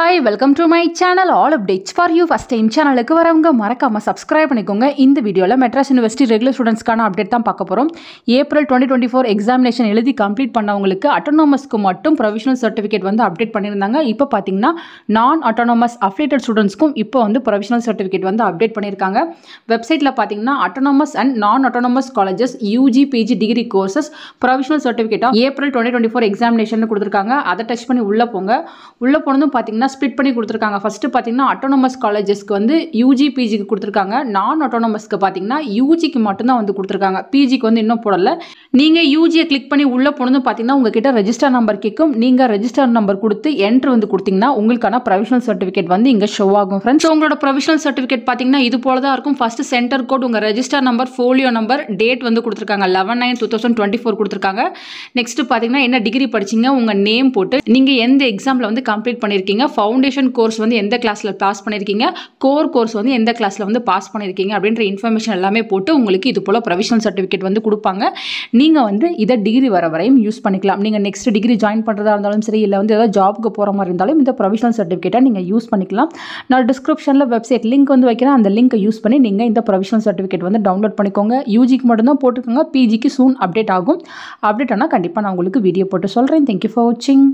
Hi welcome to my channel all updates for you first time சேனலுக்கு வரவங்க மறக்காமல் subscribe பண்ணிக்கோங்க. இந்த வீடியோவில் மெட்ராஸ் யூனிவர்சிட்டி ரெகுலர் ஸ்டூடெண்ட்ஸ்க்கான அப்டேட் தான் பார்க்க போகிறோம் April twenty twenty four examination எழுதி கம்ப்ளீட் பண்ணவங்களுக்கு அட்டானமஸ்க்கு மட்டும் ப்ரொவிஷனல் சர்டிஃபிகேட் வந்து அப்டேட் பண்ணியிருந்தாங்க. இப்போ பார்த்தீங்கன்னா நான் அட்டானமஸ் அஃபிலேட்டட் ஸ்டூடெண்ட்ஸ்க்கும் இப்போ வந்து ப்ரொவிஷனல் சர்டிஃபிகேட் வந்து அப்டேட் பண்ணியிருக்காங்க. வெப்சைட்டில் பார்த்தீங்கன்னா autonomous and non autonomous colleges UG PG degree courses provisional சர்டிஃபிகேட்டாக April twenty twenty four examination கொடுத்துருக்காங்க. அதை டச் பண்ணி உள்ளே போங்க. உள்ளே போனதும் பார்த்தீங்கன்னா ஸ்ப்ளிட் பண்ணி கொடுத்துருக்காங்க. ஃபஸ்ட்டு பார்த்தீங்கன்னா அட்டோனமஸ் காலேஜஸ்க்கு வந்து யூஜி பிஜிக்கு கொடுத்துருக்காங்க. நான் அட்டோனமஸ்க்கு பார்த்தீங்கன்னா யூஜிக்கு மட்டும்தான் வந்து கொடுத்துருக்காங்க. பிஜிக்கு வந்து இன்னும் போடலை. நீங்கள் யூஜியை கிளிக் பண்ணி உள்ளே போனதும் பார்த்தீங்கன்னா உங்ககிட்ட ரெஜிஸ்டர் நம்பர் கேட்கும் நீங்கள் ரெஜிஸ்டர் நம்பர் கொடுத்து என்ட்ரு வந்து கொடுத்தீங்கன்னா உங்களுக்கான ப்ரொவிஷனல் சர்டிஃபிகேட் வந்து இங்கே ஷோ ஆகும் ஃப்ரெண்ட்ஸ் உங்களோட ப்ரொவிஷனல் சர்டிஃபிகேட் பார்த்தீங்கன்னா இது போல தான் இருக்கும். ஃபஸ்ட்டு சென்டர் கோட் உங்கள் register number folio number date வந்து கொடுத்துருக்காங்க. Eleven nine two thousand twenty four கொடுத்துருக்காங்க. நெக்ஸ்ட் பார்த்தீங்கன்னா என்ன டிகிரி படிச்சீங்க உங்கள் நேம் போட்டு நீங்கள் எந்த எக்ஸாமில் வந்து கம்ப்ளீட் பண்ணியிருக்கீங்க ஃபவுண்டேஷன் கோர்ஸ் வந்து எந்த கிளாஸில் பாஸ் பண்ணியிருக்கீங்க கோர் கோர்ஸ் வந்து எந்த கிளாஸில் வந்து பாஸ் பண்ணியிருக்கீங்க அப்படின்ற இன்ஃபர்மேஷன் எல்லாமே போட்டு உங்களுக்கு இது போல் ப்ரொவிஷனல் சர்டிஃபிகேட் வந்து கொடுப்பாங்க. நீங்கள் வந்து இதை டிகிரி வர வரையும் யூஸ் பண்ணிக்கலாம். நீங்கள் நெக்ஸ்ட் டிகிரி ஜாயின் பண்ணுறதா இருந்தாலும் சரி இல்லை வந்து ஏதாவது ஜாபுக்கு போகிற மாதிரி இருந்தாலும் இந்த ப்ரொவிஷனல் சர்டிஃபிகேட்டை நீங்கள் யூஸ் பண்ணிக்கலாம். நான் டிஸ்கிரிப்ஷனில் வெப்சைட் லிங்க் வந்து வைக்கிறேன். அந்த லிங்க்கை யூஸ் பண்ணி நீங்கள் இந்த ப்ரொவிஷனல் சர்டிஃபிகேட் வந்து டவுன்லோட் பண்ணிக்கோங்க. யூஜிக்கு மட்டும்தான் போட்டுக்கோங்க. பிஜிக்கு சூன் அப்டேட் ஆகும். அப்டேட் ஆனால் கண்டிப்பாக நான் உங்களுக்கு வீடியோ போட்டு சொல்கிறேன் தேங்க்யூ ஃபார் வாட்சிங்